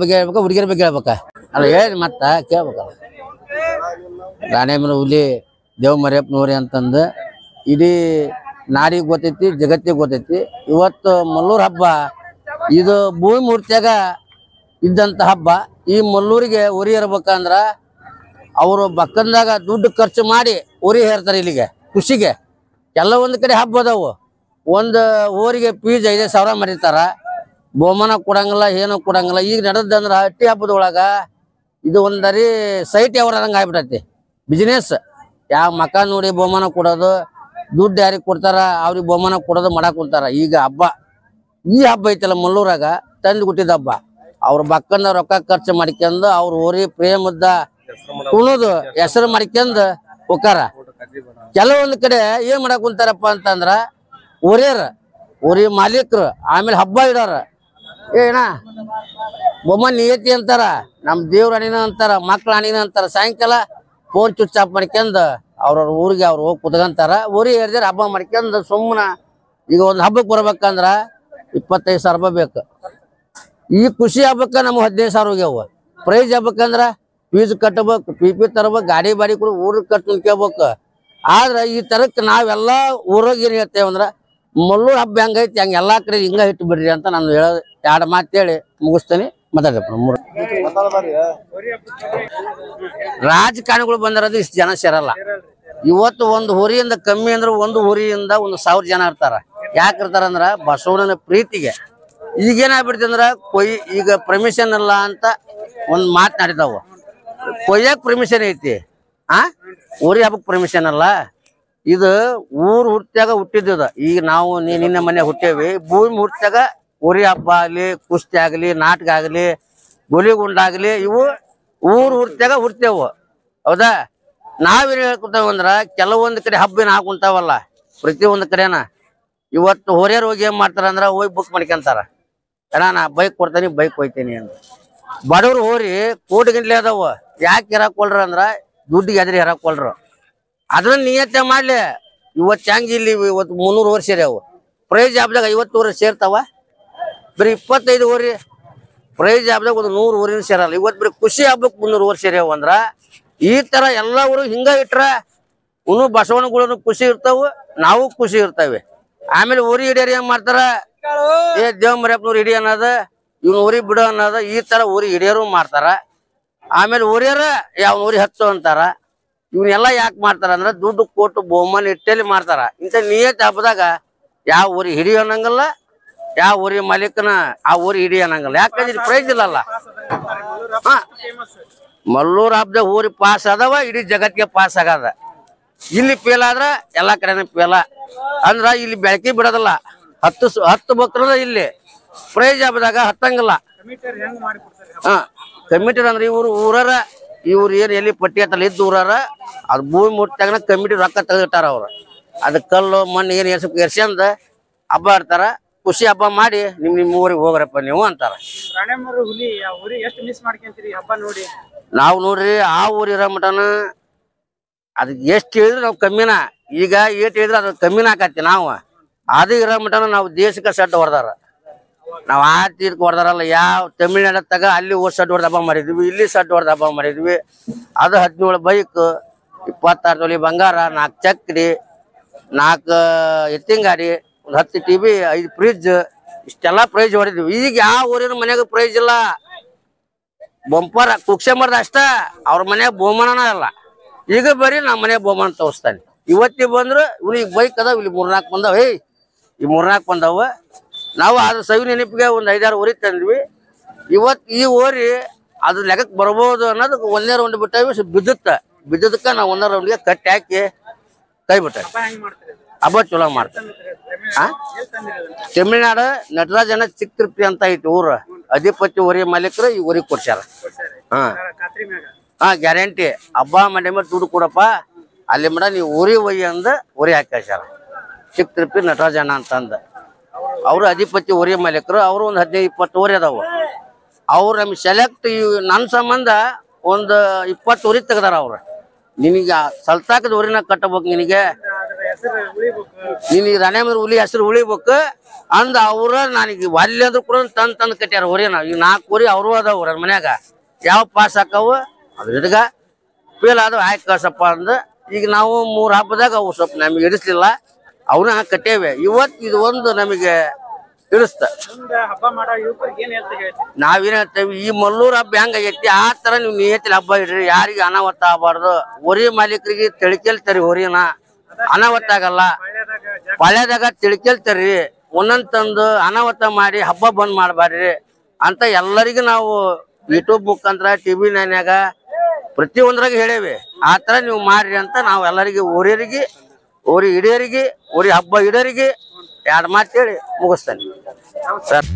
ಬಗ್ಗೆ ಹೇಳ್ಬೇಕು? ಹುಡುಗಿಯರ ಬಗ್ಗೆ ಹೇಳ್ಬೇಕ? ಅಲ್ಲ, ಹೇಳಿ ಮತ್ತ ಕೇಳ್ಬೇಕಲ್ಲ ರಾಣೇಮನ ಹುಲಿ ದೇವ್ ಮರಿಯಪ್ಪನವ್ರಿ ಅಂತಂದು ಇಡೀ ನಾಡಿಗೆ ಗೊತ್ತೈತಿ, ಜಗತ್ತಿಗೆ ಗೊತ್ತೈತಿ. ಇವತ್ತು ಮಲ್ಲೂರ್ ಹಬ್ಬ, ಇದು ಭೂಮಿ ಮೂರ್ತಿಯಾಗ ಇದ್ದಂತ ಹಬ್ಬ. ಈ ಮಲ್ಲೂರಿಗೆ ಉರಿ ಇರ್ಬೇಕಂದ್ರ ಅವರು ಬಕ್ಕಂದಾಗ ದುಡ್ಡು ಖರ್ಚು ಮಾಡಿ ಉರಿ ಹೇರ್ತಾರೆ ಇಲ್ಲಿಗೆ ಖುಷಿಗೆ ಎಲ್ಲ ಒಂದ್ ಕಡೆ ಹಬ್ಬ ಅದಾವು. ಒಂದು ಊರಿಗೆ ಫೀಸ್ ಐದೇ ಸಾವಿರ ಮರಿತಾರ. ಬಹುಮಾನ ಕೊಡಂಗಿಲ್ಲ, ಏನು ಕೊಡಂಗಿಲ್ಲ. ಈಗ ನಡೆದಂದ್ರೆ ಹಟ್ಟಿ ಹಬ್ಬದೊಳಗ ಇದು ಒಂದರಿ ಸೈಟ್ ಯಾವ ಆಗ್ಬಿಟ್ಟೈತಿ ಬಿಸಿನೆಸ್ ಯಾವ ಮಕ ನೋಡಿ ಬಹುಮಾನ ಕೊಡೋದು, ದುಡ್ಡು ಯಾರಿಗೆ ಕೊಡ್ತಾರ, ಅವ್ರಿಗೆ ಬಹುಮಾನ ಕೊಡೋದು ಮಾಡಕ್ ಕುಂತಾರ. ಈಗ ಹಬ್ಬ, ಈ ಹಬ್ಬ ಐತಲ್ಲ ಮಲ್ಲೂರಾಗ, ತಂದು ಹುಟ್ಟಿದ ಹಬ್ಬ. ಅವ್ರ ಬಕ್ಕಂದ ರೊಕ್ಕ ಖರ್ಚು ಮಾಡ್ಕೊಂಡು ಅವ್ರ ಓರಿ ಪ್ರೇಮದ ಕುಣದು, ಹೆಸರು ಮಾಡ್ಕೊಂಡು ಹೋಕಾರ ಕೆಲವೊಂದು ಕಡೆ ಏನ್ ಮಾಡಕ್ ಕುಂತಾರಪ್ಪ ಅಂತಂದ್ರ ಓರಿಯರ್ ಓರಿ ಮಾಲೀಕರು, ಆಮೇಲೆ ಹಬ್ಬ ಇಡೋರ ಏನ ಬೊಮ್ಮ ನಿಯತಿ ಅಂತಾರ, ನಮ್ ದೇವ್ರ ಅಣಿನ ಅಂತಾರ, ಮಕ್ಳ ಅಣಿನ ಅಂತಾರ, ಸಾಯಂಕಾಲ ಫೋನ್ ಚುಚ್ಚಾಪ್ ಮಾಡ್ಕೊಂಡ್ ಅವ್ರವ್ರ ಊರಿಗೆ ಅವ್ರು ಹೋಗಿ ಕುತ್ಕಂತಾರ. ಊರಿಗೆ ಹೇಳಿದ್ರೆ ಹಬ್ಬ ಮಾಡ್ಕೊಂಡ್ ಸುಮ್ಮನ ಈಗ ಒಂದ್ ಹಬ್ಬಕ್ಕೆ ಬರ್ಬೇಕಂದ್ರ ಇಪ್ಪತ್ತೈದು ಸಾವಿರ ರೂಪಾಯಿ ಬೇಕು. ಈ ಖುಷಿ ಹಬ್ಬಕ್ಕೆ ನಮ್ಗೆ ಹದಿನೈದು ಸಾವಿರ ಹೋಗ್ಯಾವ. ಪ್ರೈಸ್ ಹಬ್ಬಕ್ಕಂದ್ರ ಫೀಸ್ ಕಟ್ಟಬೇಕು ಪಿ ಪಿ ತರ್ಬೇಕು, ಗಾಡಿ ಬಾಡಿ ಕೂಡ ಊರಿಗೆ ಕಟ್ಟು ಕೇಳ್ಬೇಕು ಆದ್ರ ಈ ತರಕ್ಕೆ ನಾವೆಲ್ಲ ಊರಾಗ ಏನ್ ಹೇಳ್ತೇವೆ ಅಂದ್ರ ಮಲ್ಲೂರ್ ಹಬ್ಬ ಹೆಂಗೈತಿ, ಹಂಗ ಎಲ್ಲಾ ಕಡೆ ಹಿಂಗ ಇಟ್ಟು ಬಿಡ್ರಿ ಅಂತ ನಾನು ಹೇಳೋದು ಎರಡು ಮಾತು ಹೇಳಿ ಮುಗಿಸ್ತೀನಿ ಮಾತಾಡಪ್ಪ ರಾಜಕಾರಣಿಗಳು ಬಂದಿರೋದು ಇಷ್ಟು ಜನ ಸೇರಲ್ಲ. ಇವತ್ತು ಒಂದು ಹುರಿಯಿಂದ ಕಮ್ಮಿ ಅಂದ್ರೆ ಒಂದು ಹುರಿಯಿಂದ ಒಂದು ಸಾವಿರ ಜನ ಇರ್ತಾರ. ಯಾಕೆ ಇರ್ತಾರ ಅಂದ್ರ ಬಸವಣ್ಣನ ಪ್ರೀತಿಗೆ. ಈಗೇನಾಗ್ಬಿಡ್ತಿ ಅಂದ್ರ ಕೊಯ್, ಈಗ ಪರ್ಮಿಷನ್ ಇಲ್ಲ ಅಂತ ಒಂದ್ ಮಾತನಾಡಿದವು ಕೊಯ್ಯಕ್ ಪರ್ಮಿಷನ್ ಐತಿ. ಆ? ಹುರಿ ಹಬ್ಬಕ್ಕೆ ಪರ್ಮಿಷನ್ ಅಲ್ಲ. ಇದು ಊರ್ ಹುಟ್ಟ್ಯಾಗ ಹುಟ್ಟಿದ್ದು ಈಗ ನಾವು ನಿನ್ನ ಮನೆ ಹುಟ್ಟೇವಿ. ಭೂಮಿ ಹುಟ್ಟ್ಯಾಗ ಉರಿ ಹಬ್ಬ ಆಗ್ಲಿ, ಕುಸ್ತಿ ಆಗ್ಲಿ, ನಾಟಕ ಆಗ್ಲಿ ಗುಲಿಗುಂಡಾಗ್ಲಿ ಇವು ಊರ್ ಹುಟ್ಟ್ಯಾಗ ಹುಡ್ತೇವು ಹೌದಾ? ನಾವೇನ್ ಹೇಳ್ಕೊತೇವೆ ಅಂದ್ರ ಕೆಲವೊಂದ್ ಕಡೆ ಹಬ್ಬಿನ ಹಾಕೊಂತಾವಲ್ಲ ಪ್ರತಿ ಒಂದ್ ಕಡೆನ. ಇವತ್ತು ಹೊರೆಯರ್ ಹೋಗಿ ಏನ್ ಮಾಡ್ತಾರ ಅಂದ್ರ ಹೋಗಿ ಬುಕ್ ಮಾಡ್ಕೊಂತಾರ. ಅಣ್ಣ, ನಾ ಬೈಕ್ ಕೊಡ್ತೇನೆ ಬೈಕ್ ಹೋಯ್ತೇನೆ ಅಂತ ಬಡವ್ರು ಹೋರಿ, ಕೋಟಿ ಗಂಟ್ಲೆ ಅದಾವ. ಯಾಕೆ ಹೆರಾಕೊಳ್ರ ಅಂದ್ರ, ದುಡ್ಡಿಗೆ ಎದ್ರಿ ಇರಾಕೊಳ್ರು ಅದನ್ನ ನಿಯತ್ತೆ ಮಾಡ್ಲಿ, ಇವತ್ತು ಹೆಂಗ್ ಇಲ್ಲಿ ಇವತ್ತು ಮುನ್ನೂರು ವರ್ಷ ಸೇರ್ಯಾವ ಪ್ರೈಸ್ ಜಾಬ್ದಾಗ ಐವತ್ತು ವರ್ಷ ಸೇರ್ತಾವ. ಬರೀ ಇಪ್ಪತ್ತೈದು ಊರಿ ಪ್ರೈಸ್ ಹಬ್ಬದಾಗ ಒಂದು ನೂರು ಊರಿನ ಸೇರಲ್ಲ. ಇವತ್ತು ಬರೀ ಖುಷಿ ಹಬ್ಬಕ್ಕೆ ಮುನ್ನೂರು ವರ್ಷ ಸೇರ್ಯಾವ ಅಂದ್ರ, ಈ ತರ ಎಲ್ಲಾ ಊರು ಹಿಂಗ ಇಟ್ರ ಬಸವಣ್ಣಗಳು ಖುಷಿ ಇರ್ತಾವ, ನಾವು ಖುಷಿ ಇರ್ತೇವೆ. ಆಮೇಲೆ ಊರಿ ಹಿಡಿಯರ್ ಏನ್ ಮಾಡ್ತಾರ, ಏ ದೇವ್ ಮರ್ಯಪ್ಪನವ್ರು ಹಿಡಿ ಅನ್ನೋದ, ಇವ್ನ ಊರಿ ಬಿಡು ಅನ್ನೋದ, ಈ ತರ ಊರಿ ಹಿಡಿಯರು ಮಾಡ್ತಾರ. ಆಮೇಲೆ ಊರಿಯರ, ಯಾವ ಊರಿ ಹತ್ತು ಅಂತಾರ. ಇವನ್ನೆಲ್ಲ ಯಾಕೆ ಮಾಡ್ತಾರ ಅಂದ್ರ ದುಡ್ಡು ಕೊಟ್ಟು ಬಹುಮಾನ ಇಟ್ಟಲ್ಲಿ ಮಾಡ್ತಾರ ಇಂಥ ನಿಯತ್ ಹಬ್ಬದಾಗ ಯಾವ ಊರಿ ಹಿಡಿ ಅನ್ನಂಗಲ್ಲ ಯಾವ ಊರಿ ಮಾಲೀಕನ ಆ ಊರಿ ಹಿಡಿ ಅನ್ನಂಗಲ್ಲ. ಯಾಕಂದ್ರೆ ಪ್ರೈಸ್ ಇಲ್ಲಲ್ಲ. ಹಾ. ಮಲ್ಲೂರ್ ಹಬ್ಬದ ಊರಿ ಪಾಸ್ ಅದಾವ ಇಡೀ ಜಗತ್ತಿಗೆ ಪಾಸ್ ಆಗದ. ಇಲ್ಲಿ ಫೇಲ್ ಆದ್ರ ಎಲ್ಲಾ ಕಡೆನೂ ಫೇಲ ಅಂದ್ರ ಇಲ್ಲಿ ಬೆಳಕಿ ಬಿಡೋದಿಲ್ಲ. ಹತ್ತು ಹತ್ತು ಭಕ್ತರದ ಇಲ್ಲಿ. ಪ್ರೈಜ್ ಹಬ್ಬದಾಗ ಹತ್ತಂಗಿಲ್ಲ. ಹಾ. ಕಮಿಟರ್ ಅಂದ್ರೆ ಇವರು ಊರರ ಇವ್ರು ಏನ್ ಎಲ್ಲಿ ಪಟ್ಟಿ ಹತ್ತಲ್ಲ ಇದ್ದ ಊರಾರ ಅದು ಭೂಮಿ ಮುಟ್ಟಾಗ ಕಮಿಟಿ ರೊಕ್ಕ ತೆಗೆದಿಟ್ಟಾರ ಅವ್ರು. ಅದ್ ಕಲ್ಲು ಮಣ್ಣು ಏನು ಎರ್ಸ ಎರ್ಸ್ಯಂದ ಹಬ್ಬ ಆಡ್ತಾರ ಖುಷಿ ಹಬ್ಬ ಮಾಡಿ ನಿಮ್ ನಿಮ್ಮ ಊರಿಗೆ ಹೋಗ್ರಪ್ಪ ನೀವು ಅಂತಾರ. ನಾವು ನೋಡ್ರಿ ಆ ಊರಿರೋ ಮಟನ ಅದಕ್ಕೆ ಎಷ್ಟು ಹೇಳಿದ್ರು ನಾವು ಕಮ್ಮಿನ. ಈಗ ಏಟ್ ಹೇಳಿದ್ರೆ ಅದು ಕಮ್ಮಿನ ಆಕತಿ ನಾವು. ಅದು ಇರೋ ಮಟನ ನಾವು ದೇಶಕ್ಕೆ ಸೆಟ್ ಹೊಡೆದಾರ. ನಾವು ಆ ತೀರ್ಕ ಹೊಡೆದಾರಲ್ಲ, ಯಾವ ತಮಿಳ್ನಾಡ ತಗ ಅಲ್ಲಿ ಹೋಗಿ ಸಡ್ ಹೊಡೆದ ಹಬ್ಬ ಮಾಡಿದ್ವಿ ಇಲ್ಲಿ ಸಡ್ ಹೊಡೆದ ಹಬ್ಬ ಮಾಡಿದ್ವಿ ಅದು ಹದಿನೇಳು ಬೈಕ್, ಇಪ್ಪತ್ತಾರು ತೊಲಿ ಬಂಗಾರ ನಾಲ್ಕು ಚಕ್ರಿ ನಾಲ್ಕು ಎತ್ತಿನ ಗಾಡಿ, ಒಂದು ಹತ್ತು ಟಿ ವಿ, ಐದು ಫ್ರಿಜ್ ಇಷ್ಟೆಲ್ಲ ಪ್ರೈಜ್ ಹೊಡಿದ್ವಿ. ಈಗ ಯಾವ ಊರಿನ ಮನೆಯಾಗ ಪ್ರೈಜ್ ಇಲ್ಲ. ಬೊಂಪರ ಕುಕ್ಷೆ ಮರದ ಅಷ್ಟ, ಅವ್ರ ಮನೆಯಾಗ ಬಹುಮಾನನ ಅಲ್ಲ. ಈಗ ಬರೀ ನಮ್ಮ ಮನೆ ಬಹುಮಾನ ತೋರಿಸ್ತಾನೆ. ಇವತ್ತಿ ಬಂದ್ರು, ಇವ್ನಿಗೆ ಬೈಕ್ ಅದಾವ, ಇಲ್ಲಿ ಮೂರ್ನಾಲ್ಕು ಬಂದಾವ. ಈ ಮೂರ್ನಾಲ್ಕು ಬಂದಾವ. ನಾವು ಅದ್ರ ಸವಿ ನೆನಪಿಗೆ ಒಂದು ಐದಾರು ಓರಿ ತಂದ್ವಿ. ಇವತ್ತು ಈ ಓರಿ ಅದ್ರ ಲೆಕ್ಕಕ್ಕೆ ಬರ್ಬೋದು ಅನ್ನೋದಕ್ಕೆ ಒಂದೇ ರೌಂಡ್ ಬಿಟ್ಟಾವಿ ಬಿದ್ದುತ್ತ. ಬಿದ್ದದಕ್ಕೆ ನಾವು ಒಂದೇ ರೌಂಡ್ಗೆ ಕಟ್ಟಿ ಹಾಕಿ ಕೈ ಬಿಟ್ಟ ಹಬ್ಬ ಚಲೋ ಅದನ್ನ? ತಮಿಳ್ನಾಡು ನಟರಾಜನ ಚಿಕ್ಕ ತಿರುಪತಿ ಅಂತ ಐತಿ ಊರು. ಅಧಿಪತಿ ಊರಿ ಮಾಲೀಕರು ಈ ಊರಿಗೆ ಕೊಡ್ಸ್ಯಾರ. ಕೊಡ್ಸ್ಯಾರಿ. ಹಾ. ಹಾ ಗ್ಯಾರಂಟಿ. ಹಬ್ಬ ಮಂಡೆ ಮೇಲೆ ದುಡ್ಡು ಕೊಡಪ್ಪ. ಅಲ್ಲಿ ಮೇಡ ನೀವು ಊರಿ ಒಯ್ಯ ಅಂದ ಊರಿ ಹಾಕ್ಯಾರ ಚಿಕ್ಕ ತೃಪ್ತಿ ನಟರಾಜಣ್ಣ ಅಂತಂದ. ಅವರು ಅಧಿಪತಿ ಊರಿ ಮಾಲೀಕರು, ಅವರು ಒಂದು ಹದಿನೈದು, ಇಪ್ಪತ್ತು ಊರಿ ಅದಾವ. ಅವ್ರು ನಮ್ಗೆ ಸೆಲೆಕ್ಟ್ ನನ್ನ ಸಂಬಂಧ ಒಂದು ಇಪ್ಪತ್ತು ಊರಿ ತೆಗ್ದಾರ ಅವ್ರು. ನಿನಗೆ ಸಲ್ತಾಕದ ಊರಿನ ಕಟ್ಟಬೇಕು ನಿನಗೆ. ನಿನಗೆ ರಾಣೇಮಂದ್ರ ಹುಲಿ ಹೆಸರು ಉಳಿಬೇಕು. ಅಂದ ಅವ್ರ ನನಗೆ ಅಲ್ಲಿ ಅಂದ್ರು ಕೂಡ ತಂದು ತಂದ್ ಕಟ್ಯಾರ ಹೊರಿನ ಈಗ ನಾಲ್ಕು ಹೊರಿ ಅವರು ಅದಾವ ಅವ್ರ ಮನ್ಯಾಗ. ಯಾವ ಪಾಸ್ ಹಾಕವು? ಅದ್ರ ಹಿಡ್ಗ ಫೇಲ್ ಆದವು. ಆಯ್ತು ಕಳ್ಸಪ್ಪ ಅಂದ. ಈಗ ನಾವು ಮೂರು ಹಬ್ಬದಾಗ ಅವು ಸ್ವಲ್ಪ ನಮಗೆ ಇಡಿಸ್ಲಿಲ್ಲ ಅವನ್ನ ಕಟ್ಟೇವೆ ಇವತ್ತು ಇದು ಒಂದು ನಮಗೆ ತಿಳಿಸ್ತ ನಾವೇನ್ ಹೇಳ್ತೇವೆ ಈ ಮಲ್ಲೂರ್ ಹಬ್ಬ ಹೆಂಗ ಆಗೈತಿ ಆ ತರ ನೀವು ನಿಯತಿಲಿ ಹಬ್ಬ ಇಡ್ರಿ. ಯಾರಿಗೆ ಅನಾಹುತ ಆಗಬಾರ್ದು. ಹೊರಿ ಮಾಲೀಕರಿಗೆ ತಿಳ್ಕೇಳ್ತಾರಿ ಹೊರಿನ. ಅನಾಹುತ ಆಗಲ್ಲ. ತಿಳ್ಕೇಳ್ತಾರಿ ಪಾಳ್ಯದಾಗ ತಿಳ್ಕೆಲ್ತರಿ ಒಂದೊಂದ್ ತಂದು ಅನಾಹುತ ಮಾಡಿ ಹಬ್ಬ ಬಂದ್ ಮಾಡಬಾರ್ರಿ ಅಂತ ಎಲ್ಲರಿಗೂ ನಾವು ಯೂಟ್ಯೂಬ್ ಮುಖಾಂತರ ಟಿವಿ ನೈನ್ಯಾಗ ಪ್ರತಿಯೊಂದ್ರಾಗ ಹೇಳೇವಿ. ಆ ತರ ನೀವು ಮಾಡ್ರಿ ಅಂತ ನಾವು ಎಲ್ಲರಿಗೂ ಊರಿಯರಿಗೆ ಊರಿ ಹಿಡಿಯರಿಗೆ ಊರಿ ಹಬ್ಬ ಹಿಡಿಯರಿಗೆ ಎರಡು ಮಾತು ಹೇಳಿ ಮುಗಿಸ್ತೇನೆ. ಸರ್.